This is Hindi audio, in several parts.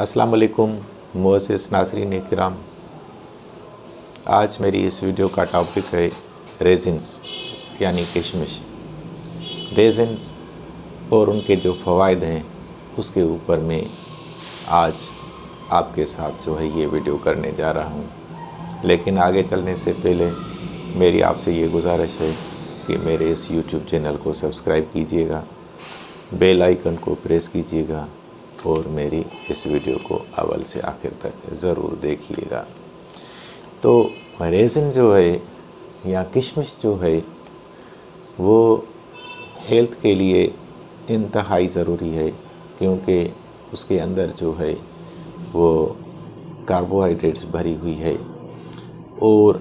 अस्सलाम वालेकुम मोसिस नासरीन कराम आज मेरी इस वीडियो का टॉपिक है रेजिन्स यानी किशमिश। रेजिन्स और उनके जो फ़वाद हैं, उसके ऊपर मैं आज आपके साथ जो है ये वीडियो करने जा रहा हूँ। लेकिन आगे चलने से पहले मेरी आपसे ये गुजारिश है कि मेरे इस यूट्यूब चैनल को सब्सक्राइब कीजिएगा बेल आइकन को प्रेस कीजिएगा और मेरी इस वीडियो को अव्वल से आखिर तक ज़रूर देखिएगा। तो रेज़न जो है या किशमिश जो है, वो हेल्थ के लिए इंतहाई ज़रूरी है, क्योंकि उसके अंदर जो है वो कार्बोहाइड्रेट्स भरी हुई है और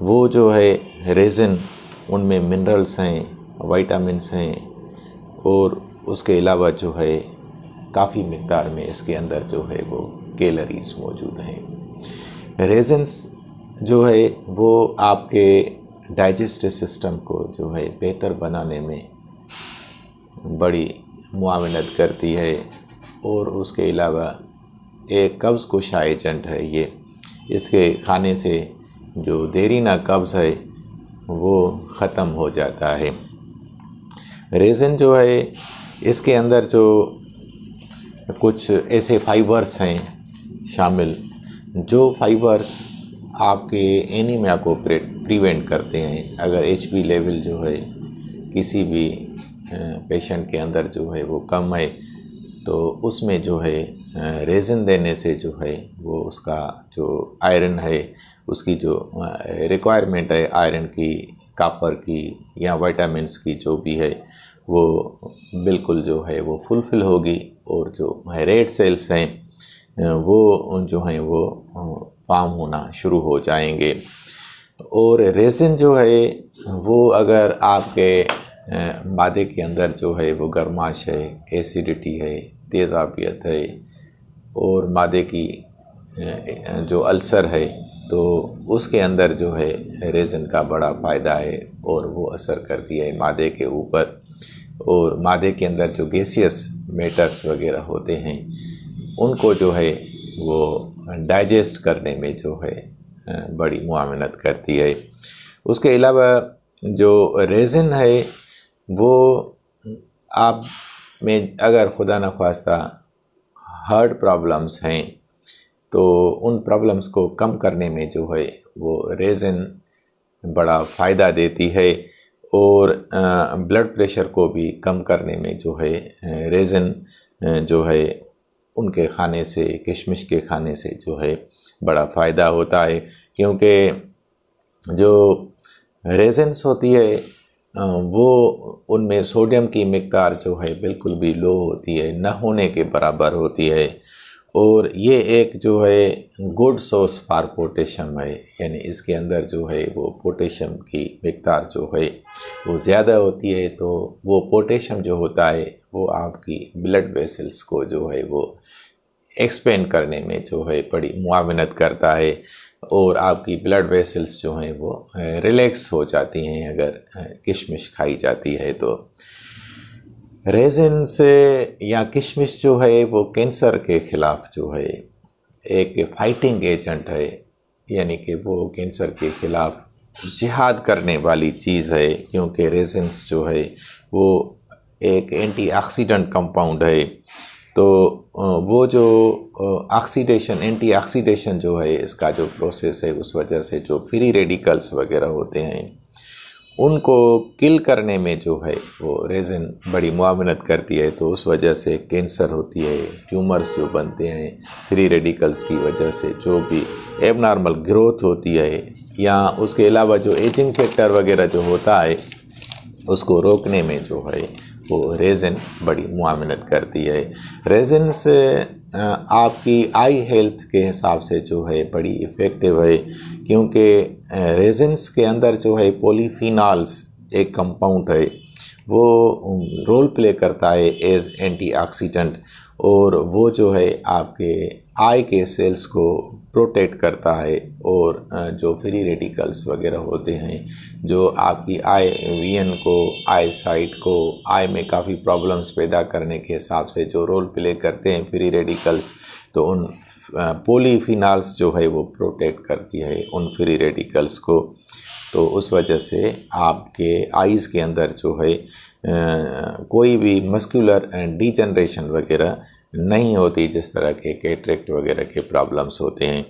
वो जो है रेज़न, उनमें मिनरल्स हैं वाइटामस हैं और उसके अलावा जो है काफ़ी मकदार में इसके अंदर जो है वो कैलरीज मौजूद हैं। रेजन्स जो है वो आपके डाइजेस्टिव सिस्टम को जो है बेहतर बनाने में बड़ी मुआवनत करती है और उसके अलावा एक कब्ज़ कुशा एजेंट है ये। इसके खाने से जो देरीना कब्ज़ है, वो ख़त्म हो जाता है। रेज़न जो है, इसके अंदर जो कुछ ऐसे फाइबर्स हैं शामिल, जो फाइबर्स आपके एनीमिया को प्रिवेंट करते हैं। अगर एच लेवल जो है, किसी भी पेशेंट के अंदर जो है वो कम है तो उसमें जो है रेज़न देने से जो है वो उसका जो आयरन है, उसकी जो रिक्वायरमेंट है आयरन की कापर की या वाइटामस की जो भी है वो बिल्कुल जो है वो फुलफ़िल होगी और जो है रेड सेल्स हैं, वो जो हैं वो फार्म होना शुरू हो जाएँगे। और रेसिन जो है वो अगर आपके मादे के अंदर जो है वो गर्माश है एसिडिटी है तेज़ाबियत है और मादे की जो अल्सर है तो उसके अंदर जो है रेज़न का बड़ा फ़ायदा है और वो असर करती है मादे के ऊपर। और मादे के अंदर जो गैसियस मेटर्स वगैरह होते हैं, उनको जो है वो डाइजेस्ट करने में जो है बड़ी मुआवनत करती है। उसके अलावा जो रेज़न है, वो आप में अगर खुदा न खास्ता हार्ट प्रॉब्लम्स हैं तो उन प्रॉब्लम्स को कम करने में जो है वो रेज़न बड़ा फ़ायदा देती है। और ब्लड प्रेशर को भी कम करने में जो है रेज़न जो है, उनके खाने से, किशमिश के खाने से जो है, बड़ा फ़ायदा होता है। क्योंकि जो रेजेंस होती है वो उनमें सोडियम की मकदार जो है, बिल्कुल भी लो होती है, न होने के बराबर होती है। और ये एक जो है गुड सोर्स फॉर पोटेशियम है, यानी इसके अंदर जो है वो पोटेशियम की मकदार जो है वो ज़्यादा होती है तो वो पोटेशियम जो होता है वो आपकी ब्लड वेसल्स को जो है वो एक्सपेंड करने में जो है बड़ी मुआवनत करता है और आपकी ब्लड वेसल्स जो हैं वो रिलैक्स हो जाती हैं अगर किशमिश खाई जाती है तो। रेजिन से या किशमिश जो है, वो कैंसर के ख़िलाफ़ जो है, एक फाइटिंग एजेंट है, यानी कि वो कैंसर के ख़िलाफ़ जिहाद करने वाली चीज़ है, क्योंकि रेजिन्स जो है, वो एक एंटीऑक्सीडेंट कंपाउंड है। तो वो जो ऑक्सीडेशन एंटी ऑक्सीडेशन जो है, इसका जो प्रोसेस है, उस वजह से जो फ्री रेडिकल्स वगैरह होते हैं उनको किल करने में जो है वो रेज़न बड़ी मुआवनत करती है तो उस वजह से कैंसर होती है ट्यूमर्स जो बनते हैं फ्री रेडिकल्स की वजह से जो भी एब नॉर्मल ग्रोथ होती है, या उसके अलावा जो एजिंग फैक्टर वगैरह जो होता है, उसको रोकने में जो है वो रेज़न बड़ी मुआवनत करती है। रेज़न से आपकी आई हेल्थ के हिसाब से जो है बड़ी इफ़ेक्टिव है, क्योंकि रेजन्स के अंदर जो है पोलीफिनॉल्स एक कंपाउंड है, वो रोल प्ले करता है एज एंटीऑक्सीडेंट और वो जो है आपके आई के सेल्स को प्रोटेक्ट करता है और जो फ्री रेडिकल्स वगैरह होते हैं जो आपकी आई वीएन को आई साइट को आई में काफ़ी प्रॉब्लम्स पैदा करने के हिसाब से जो रोल प्ले करते हैं फ्री रेडिकल्स तो उन पोलीफिनाल्स जो है वो प्रोटेक्ट करती है उन फ्री रेडिकल्स को। तो उस वजह से आपके आइज़ के अंदर जो है कोई भी मस्कुलर एंड डिजनरेशन वगैरह नहीं होती जिस तरह के कैटरेक्ट वगैरह के प्रॉब्लम्स होते हैं।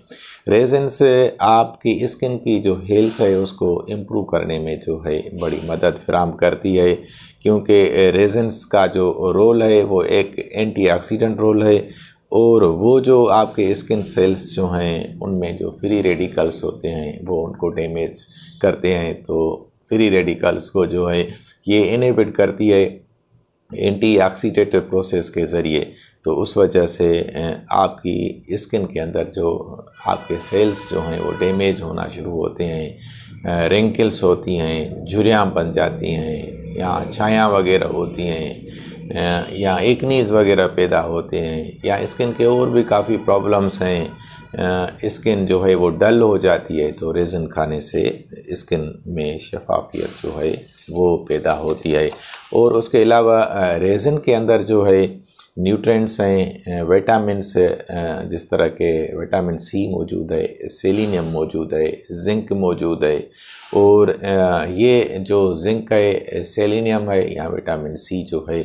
रेजन से आपकी स्किन की जो हेल्थ है, उसको इम्प्रूव करने में जो है, बड़ी मदद फ्राहम करती है। क्योंकि रेजन्स का जो रोल है, वो एक एंटीऑक्सीडेंट रोल है और वो जो आपके स्किन सेल्स जो हैं, उनमें जो फ्री रेडिकल्स होते हैं, वो उनको डैमेज करते हैं। तो फ्री रेडिकल्स को जो है, ये इनहिबिट करती है एंटी प्रोसेस के ज़रिए। तो उस वजह से आपकी स्किन के अंदर जो आपके सेल्स जो हैं, वो डैमेज होना शुरू होते हैं। रिंकल्स होती हैं झुरियाँ बन जाती हैं, या छाया वगैरह होती हैं या एकनीज़ वगैरह पैदा होते हैं, या स्किन के और भी काफ़ी प्रॉब्लम्स हैं। स्किन जो है, वो डल हो जाती है तो रेज़न खाने से स्किन में शफाफियत जो है, वो पैदा होती है। और उसके अलावा रेज़न के अंदर जो है न्यूट्रेंट्स हैं विटामिन्स जिस तरह के विटामिन सी मौजूद है, सेलिनियम मौजूद है, जिंक मौजूद है, और ये जो जिंक है, सेलिनियम है या विटामिन सी जो है,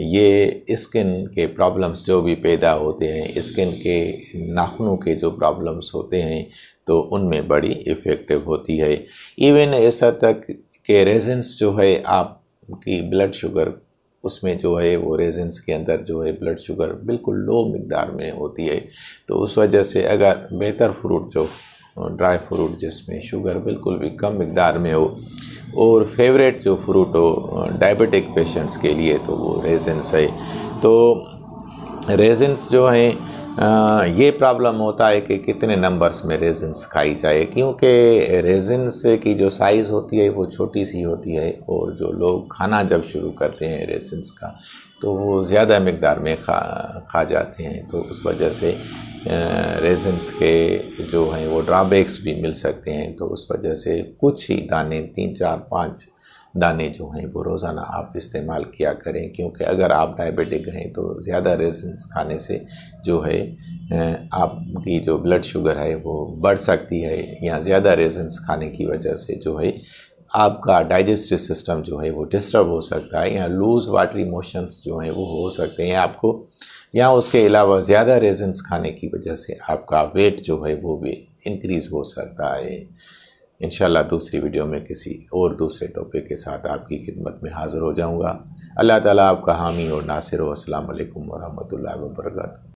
ये स्किन के प्रॉब्लम्स जो भी पैदा होते हैं, स्किन के नाखूनों के जो प्रॉब्लम्स होते हैं तो उनमें बड़ी इफ़ेक्टिव होती है। इवन ऐसा तक के रेजेंस जो है, आपकी ब्लड शुगर उसमें जो है वो रेजेंस के अंदर जो है ब्लड शुगर बिल्कुल लो मकदार में होती है। तो उस वजह से अगर बेहतर फ्रूट जो ड्राई फ्रूट जिसमें शुगर बिल्कुल भी कम मकदार में हो, और फेवरेट जो फ्रूट हो डायबिटिक पेशेंट्स के लिए तो वो रेजेंस है। तो रेजेंस जो हैं ये प्रॉब्लम होता है कि कितने नंबर्स में रेजिन्स खाई जाए, क्योंकि रेजिन्स की जो साइज़ होती है, वो छोटी सी होती है, और जो लोग खाना जब शुरू करते हैं रेजिन्स का तो वो ज़्यादा मकदार में खा खा जाते हैं। तो उस वजह से रेजिन्स के जो हैं, वो ड्राबैक्स भी मिल सकते हैं। तो उस वजह से कुछ ही दाने, तीन, चार, पाँच दाने जो हैं वो रोज़ाना आप इस्तेमाल किया करें, क्योंकि अगर आप डायबिटिक हैं तो ज़्यादा रेजन खाने से जो है आपकी जो ब्लड शुगर है वो बढ़ सकती है या ज़्यादा रेजन्स खाने की वजह से जो है, आपका डाइजेस्टिव सिस्टम जो है वो डिस्टर्ब हो सकता है या लूज़ वाटरी मोशंस जो हैं वो हो सकते हैं आपको, या उसके अलावा ज़्यादा रेजन्स खाने की वजह से आपका वेट जो है वो भी इंक्रीज़ हो सकता है। इन दूसरी वीडियो में किसी और दूसरे टॉपिक के साथ आपकी खिदमत में हाज़िर हो जाऊँगा। अल्लाह ताली आपका हामी और नासिर वसलम वरहमल वर्का